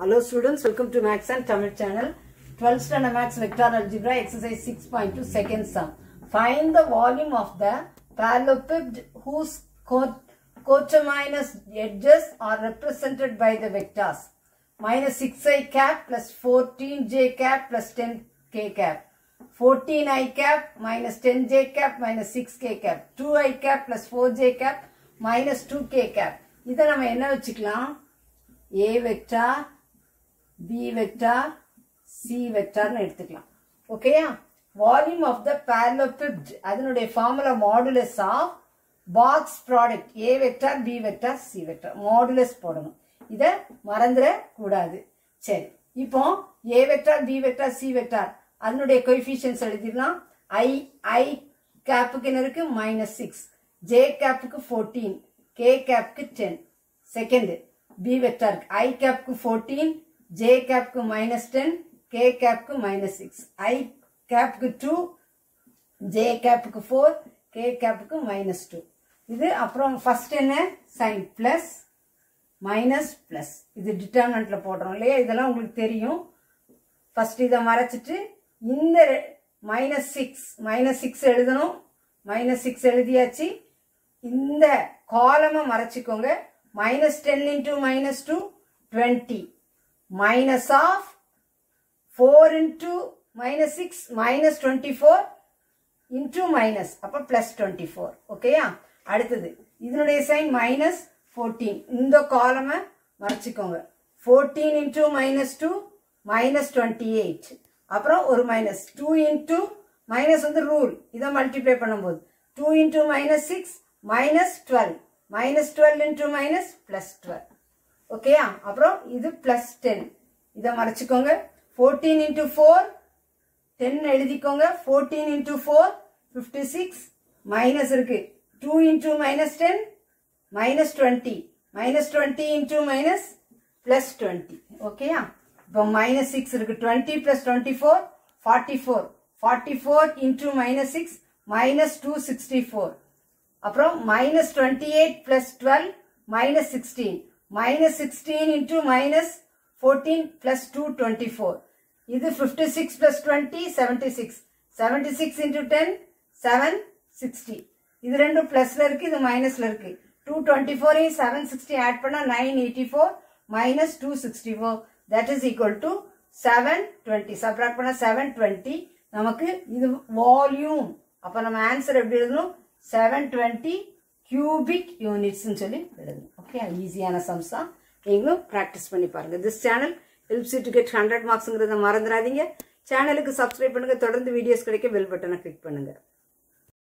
Hello students, welcome to Max and Tamil channel. 12th standard Max Vector Algebra exercise 6.2 second sum. Find the volume of the parallelepiped whose co- coterminous edges are represented by the vectors. Minus 6i cap plus 14j cap plus 10k cap. 14i cap minus 10j cap minus 6k cap. 2i cap plus 4j cap minus 2k cap. இதை நம்ம என்ன வச்சுக்கலாம் A vector B vector C வெக்டார்னு எடுத்துக்கலாம். ஓகேயா volume of the parallelepiped அதனுடைய formula modulus of box product A vector B vector C vector modulus போடணும். இதை மறந்துட கூடாது சரி. இப்போ A vector B vector C vector அதனுடைய கொய்ஃபிஷியன்ஸ் எழுதிடலாம். ஐ ஐ கேப்புக்கு என்ன இருக்கு? மைனஸ் சிக்ஸ் ஜே கேப்புக்கு fourteen K கேப்புக்கு ten second B vector I கேப்புக்கு fourteen J கேப்க்கு மைனஸ் டென் கே கேப்க்கு மைனஸ் சிக்ஸ் ஐ கேப்க்கு டூ ஜே கேப்புக்கு ஃபோர் கே கேப்புக்கு மைனஸ் டூ இது அப்புறம் ஃபர்ஸ்ட் என்ன? சைன் ப்ளஸ் மைனஸ் ப்ளஸ் இது டிட்டர்மினண்ட்ல போடுறோம் இல்லையா? இதெல்லாம் உங்களுக்கு தெரியும். ஃபர்ஸ்ட் இதை மறைச்சிட்டு இந்த மைனஸ் சிக்ஸ் மைனஸ் சிக்ஸ் எழுதணும். மைனஸ் சிக்ஸ் எழுதியாச்சு. இந்த காலமை மறைச்சிக்கோங்க. Minus ten into minus two twenty minus of four into minus six minus twenty four into minus அப்போ பிளஸ் டுவெண்ட்டி ஃபோர் ஓகேயா அடுத்தது இதனுடைய சைன் மைனஸ் ஃபோர்டீன் இந்த காலமை மறைச்சிக்கோங்க. Fourteen into minus two minus twenty eight அப்புறம் ஒரு மைனஸ் டூ இன்டூ மைனஸ் வந்து rule இதை மல்டிப்ளை பண்ணும்போது two into minus six minus twelve minus twelve into minus plus twelve ஓகேயா அப்புறம் இது பிளஸ் டென் இதை மறைச்சிக்கோங்க. ஃபோர்டீன் இன்டூ ஃபோர் டென் எழுதிக்கோங்க. Fourteen into four fifty six minus இருக்கு two into minus ten minus twenty minus twenty into minus plus twenty ஓகேயா இப்போ minus six இருக்கு. Twenty plus twenty four forty four forty four into minus six minus two sixty four அப்புறம் minus twenty eight plus twelve minus sixteen minus sixteen into minus fourteen plus two twenty four இது fifty six plus twenty seventy six seventy six into ten seven sixty இது ரெண்டும் plusல இருக்கு இது minusல இருக்கு. Two twenty ஃபோரையும் செவன் சிக்ஸ்டி ஆட் பண்ணா nine eighty four minus two sixty four that is equal seven பண்ணா செவன் டுவெண்ட்டி நமக்கு இது வால்யூம் அப்போ நம்ம ஆன்சர் எப்படி எழுதணும்? செவன் டுவெண்ட்டி கியூபிக் யூனிட்ஸ்னு சொல்லி எழுதணும் ஓகே ஈஸியான சம்ஸ் தான். நீங்களும் ப்ராக்டிஸ் பண்ணி பாருங்க. This channel helps to get hundred மார்க்ஸுங்கிறத மறந்துடாதீங்க. சேனலுக்கு சப்ஸ்கிரைப் பண்ணுங்க. தொடர்ந்து வீடியோஸ் கிடைக்க பெல் பட்டனை கிளிக் பண்ணுங்க.